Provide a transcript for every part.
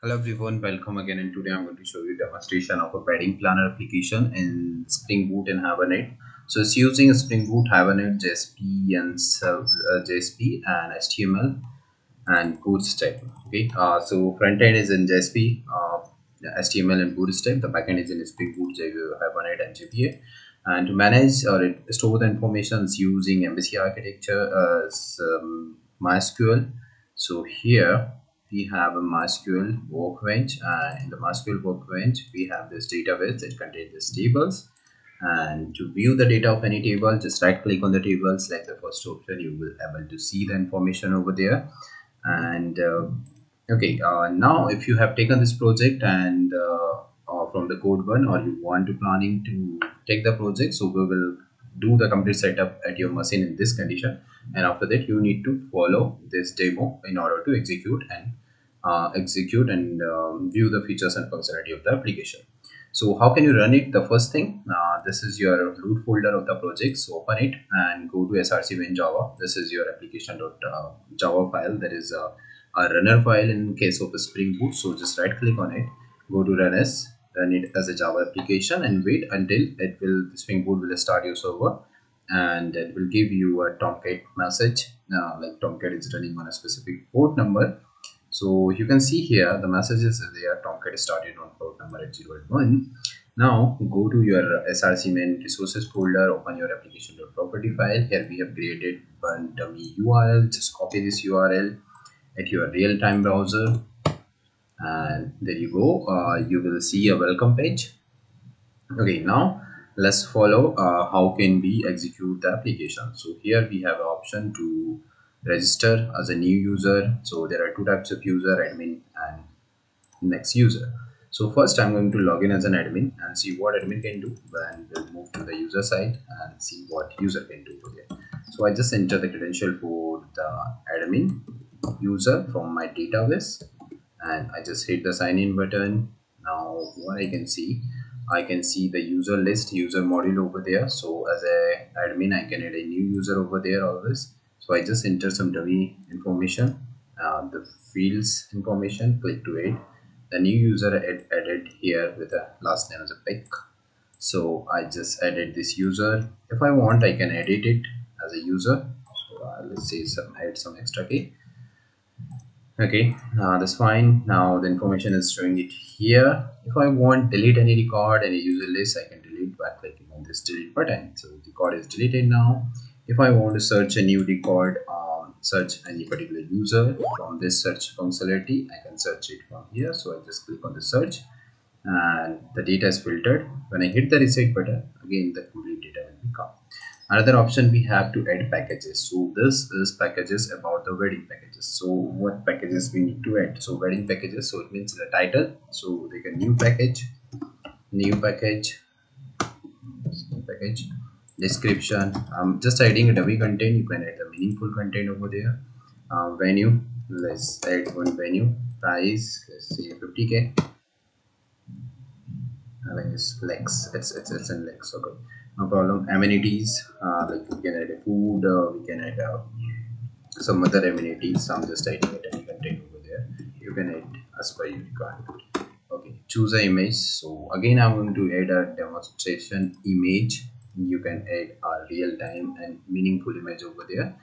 Hello everyone, welcome again and today I'm going to show you demonstration of a wedding planner application in Spring Boot and Hibernate. So it's using Spring Boot, Hibernate, JSP and uh, JSP and HTML and Bootstrap. Okay, uh, so front end is in JSP, uh, HTML and Bootstrap. The backend is in Spring Boot, Hibernate and JPA. And to manage or store the information using MVC architecture as um, MySQL. So here we have a MySQL workbench and in the MySQL workbench we have this database that contains these tables. And to view the data of any table just right click on the table select the first option. You will able to see the information over there. And uh, okay uh, now if you have taken this project and uh, uh from the Codebun or you want to planning to take the project so we will do the complete setup at your machine in this condition. And after that you need to follow this demo in order to execute and uh, execute and um, view the features and functionality of the application. So how can you run it? The first thing uh, this is your root folder of the project. So open it and go to src main java. This is your application.java uh, file. That is a, a runner file in case of a spring boot. So just right click on it. Go to run as run it as a java application and wait until it will spring boot will start your server and it will give you a tomcat message. Uh, like tomcat is running on a specific port number. So you can see here the messages there. Tomcat started on port number 801 now go to your src main resources folder open your application.property file. Here we have created one dummy url just copy this url at your real-time browser and there you go. Uh, you will see a welcome page. Okay now let's follow uh, how can we execute the application. So here we have an option to register as a new user. So there are two types of user admin and next user. So first i'm going to log in as an admin and see what admin can do then we'll move to the user side and see what user can do. Here so i just enter the credential for the admin user from my database and i just hit the sign in button. Now what i can see I can see the user list user module over there. So as a admin I can add a new user over there always. So I just enter some dummy information uh, the fields information click to add. The new user add, added here with the last name as a pick so I just added this user. If I want I can edit it as a user. So uh, let's say some add some extra key okay uh, that's fine. Now the information is showing it here. If i want delete any record any user list i can delete by clicking on this delete button. So the record is deleted now. If i want to search a new record um, search any particular user from this search functionality i can search it from here. So i just click on the search and the data is filtered. When i hit the reset button again the complete data another option we have to add packages. So this is packages about the wedding packages. So what packages we need to add? So wedding packages so it means the title. So they can new package new package package description. I'm just adding a dummy content. You can add the meaningful content over there. Uh, venue let's add one venue. Price let's say 50k I think it's lex. It's it's it's in lex okay no problem. Amenities uh, like we can add a food uh, we can add uh, some other amenities. I'm just adding it any content over there. You can add as per your requirement okay choose an image. So again i'm going to add a demonstration image. You can add a real-time and meaningful image over there.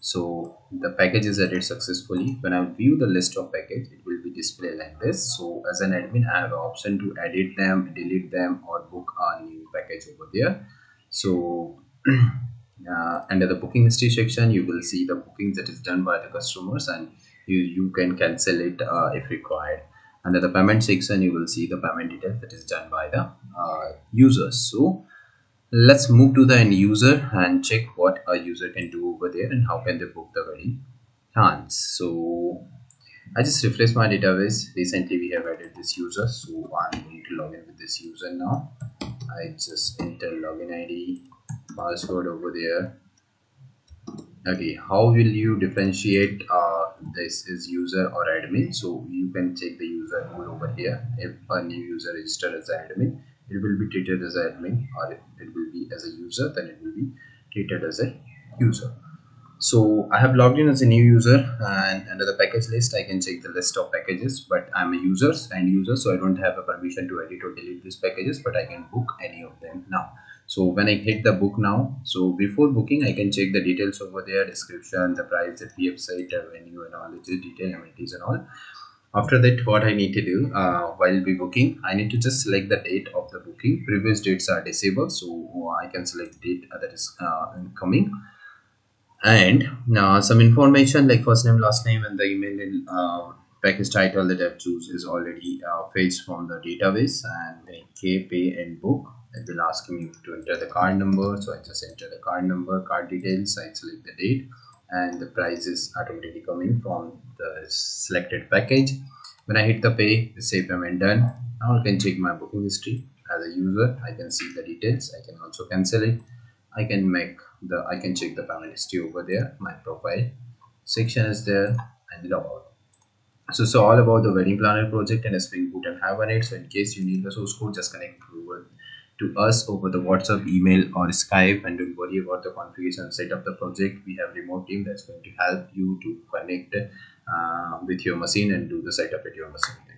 So the package is added successfully. When i view the list of package it will be displayed like this. So as an admin i have an option to edit them delete them or book a new package over there so uh, under the booking history section you will see the bookings that is done by the customers and you you can cancel it uh, if required. Under the payment section you will see the payment details that is done by the uh, users. So let's move to the end user and check what a user can do over there and how can they book the wedding plans. So I just refreshed my database. Recently we have added this user. So I'm going to log in with this user now I just enter login ID password over there. Okay how will you differentiate uh, this is user or admin? So you can check the user role over here. If a new user registered as admin it will be treated as admin or it will be as a user then it will be treated as a user so I have logged in as a new user and under the package list I can check the list of packages but I'm a user and user so I don't have a permission to edit or delete these packages but I can book any of them now. So when I hit the book now so before booking I can check the details over there description the price the website site revenue and all the detail amenities and all. After that what I need to do uh, while be booking I need to just select the date of the booking. Previous dates are disabled so I can select date that is uh, coming and uh, some information like first name last name and the email uh, package title that I've choose is already uh, fetched from the database. And then K pay and book. It will ask me to enter the card number. So I just enter the card number card details. I select the date. And the price is automatically coming from the selected package. When I hit the pay the save payment done. Now I can check my booking history. As a user I can see the details. I can also cancel it I can make the I can check the panel history over there my profile. Section is there and out so it's all about the wedding planner project and spring boot and hibernate so in case you need the source code just connect over to us over the whatsapp email or skype and don't worry about the configuration set up the project. We have remote team that's going to help you to connect uh, with your machine and do the setup at your machine